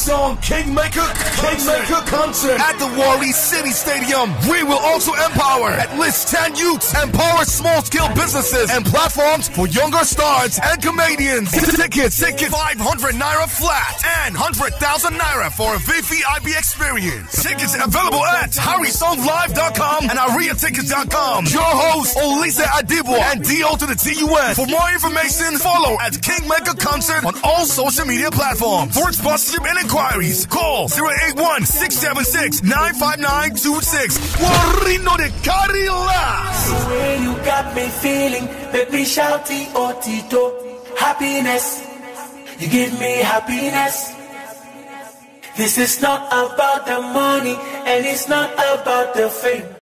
Song Kingmaker Kingmaker concert at the Warri City Stadium. We will also empower at least 10 youths, empower small scale businesses and platforms for younger stars and comedians. Tickets, tickets 500 naira flat and 100,000 naira for a VVIP experience. Tickets available at harrysonglive.com and ariatickets.com. Your host, Olisa Adibua and Do2dtun. For more information, follow at Kingmaker Concert on all social media platforms. For sponsorship and inquiries, call 081 676 95926. Warino de Cari The way you got me feeling, me shouty otito. Happiness, you give me happiness. This is not about the money, and it's not about the fame.